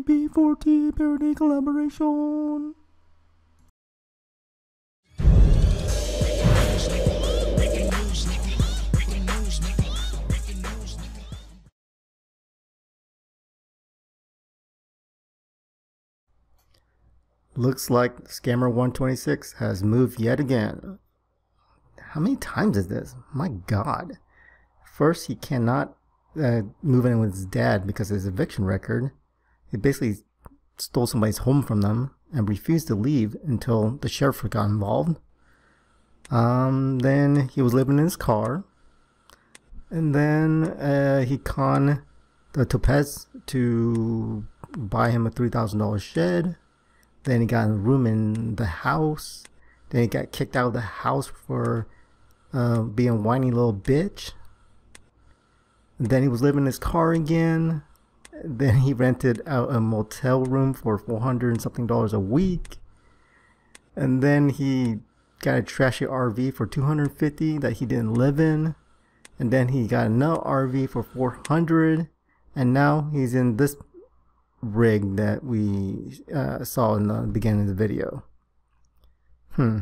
B4T parody collaboration. Looks like Scammer 126 has moved yet again. How many times is this? My god. First, he cannot uh, move in with his dad because of his eviction record. He basically stole somebody's home from them and refused to leave until the sheriff got involved. Um, then he was living in his car. And then uh, he conned the Topez to buy him a $3,000 shed. Then he got a room in the house. Then he got kicked out of the house for uh, being a whiny little bitch. And then he was living in his car again. Then he rented out a motel room for 400 and something dollars a week. And then he got a trashy RV for 250 that he didn't live in. And then he got another RV for 400 and now he's in this rig that we uh, saw in the beginning of the video. Hmm.